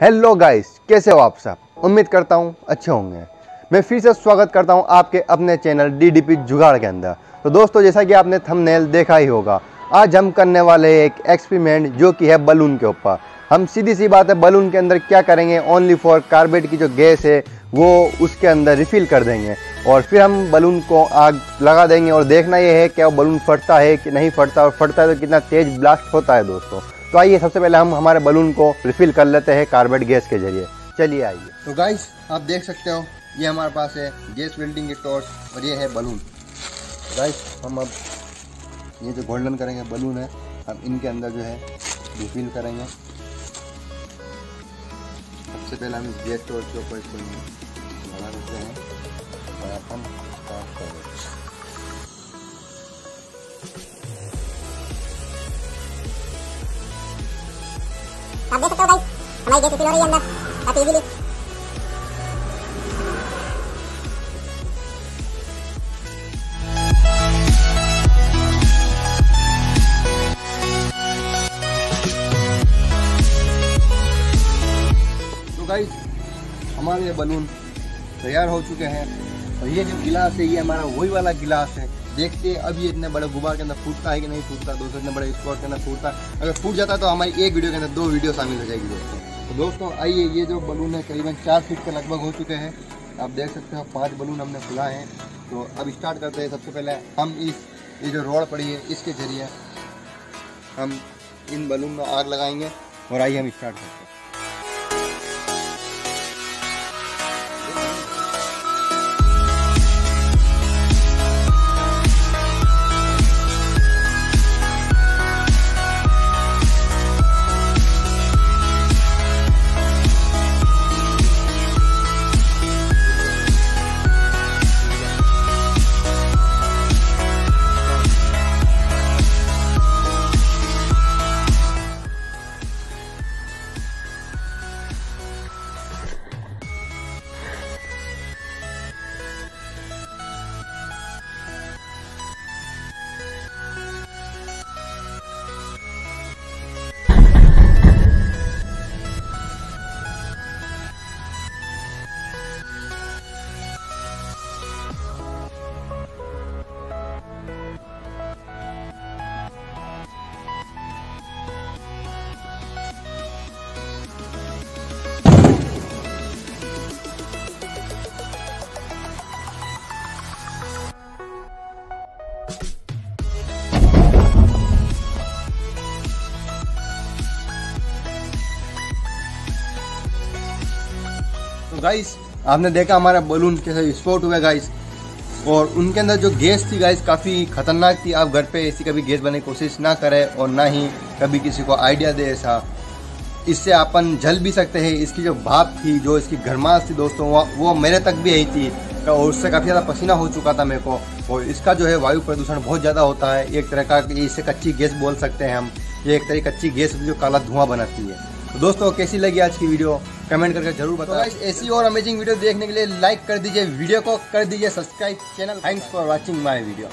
Hello guys कैसे हो आप सब? उम्मीद करता हूँ अच्छे होंगे। मैं फिर से स्वागत करता हूँ आपके अपने चैनल डीडीपी जुगाड़ के अंदर। तो दोस्तों, जैसा कि आपने थंबनेल देखा ही होगा, आज हम करने वाले एक एक्सपेरिमेंट जो कि है बलून के ऊपर। हम सीधी सी बात है बलून के अंदर क्या करेंगे? ओनली फॉर कार्बेट की जो गैस है, वो उसके अंदर रिफिल कर देंगे। और फिर हम बलून को आग लगा देंगे और देखना ये है क्या वो बलून फटता है कि नहीं फटता और फटता है तो कितना तेज ब्लास्ट होता है दोस्तों। तो आइए सबसे पहले हम हमारे बलून को रिफिल कर लेते हैं कार्बेट गैस के ज़रिए। चलिए आइए। तो गाइस आप देख सकते हो, ये हमारे पास है गैस वेल्डिंग की टॉर्च और ये है बलून गाइस हम अब ये जो गोल्डन करेंगे बलून है, हम इनके अंदर जो है रिफिल करेंगे। सबसे पहले हम गैस टॉर्च के ऊपर इसको लगा देते हैं और कर आप देख सकते हो गाइस हमारी गैस रिफिल हो रही है अंदर काफ़ी इजीली गाइस हमारे ये बलून तैयार हो चुके हैं। और ये जो गिलास है, ये हमारा वही वाला गिलास है। देखते हैं ये इतने बड़े गुबार के अंदर फूटता है कि नहीं फूटता, दोस्तों, इतने बड़े स्पॉट के अंदर फूटता है। अगर फूट जाता है तो हमारी एक वीडियो के अंदर दो वीडियो शामिल हो जाएगी, दोस्तों। तो दोस्तों, आइए, ये जो बलून है, करीबन चार फीट के लगभग हो चुके हैं। आप देख सकते हो, पाँच बलून हमने खुलाए हैं। तो अब स्टार्ट करते हैं। सबसे पहले हम इस, ये जो रोड पड़ी है, इसके ज़रिए हम इन बलून में आग लगाएँगे और आइए हम स्टार्ट करते हैं। गाइस आपने देखा हमारा बलून कैसे विस्फोट हुआ गाइस और उनके अंदर जो गैस थी गाइस काफ़ी खतरनाक थी। आप घर पे ऐसी कभी गैस बनाने की कोशिश ना करें और ना ही कभी किसी को आइडिया दे ऐसा। इससे अपन जल भी सकते हैं। इसकी जो भाप थी जो इसकी गर्माश थी दोस्तों वो, वो मेरे तक भी आई थी। और उससे काफ़ी ज़्यादा पसीना हो चुका था मेरे को। और इसका जो है वायु प्रदूषण बहुत ज़्यादा होता है। एक तरह का इसे कच्ची गैस बोल सकते हैं हम। ये एक तरह कच्ची गैस जो काला धुआँ बनाती है। तो दोस्तों कैसी लगी आज की वीडियो कमेंट करके ज़रूर बताओ तो ऐसी और अमेजिंग वीडियो देखने के लिए लाइक कर दीजिए वीडियो को कर दीजिए subscribe channel thanks for watching my video